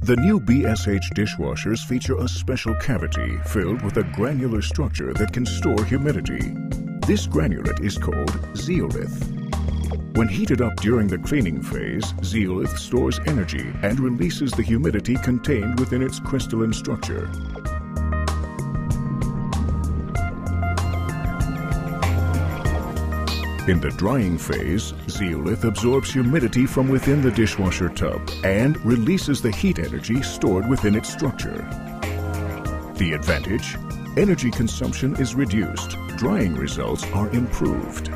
The new BSH dishwashers feature a special cavity filled with a granular structure that can store humidity. This granulate is called zeolith. When heated up during the cleaning phase, zeolith stores energy and releases the humidity contained within its crystalline structure. In the drying phase, zeolith absorbs humidity from within the dishwasher tub and releases the heat energy stored within its structure. The advantage? Energy consumption is reduced, drying results are improved.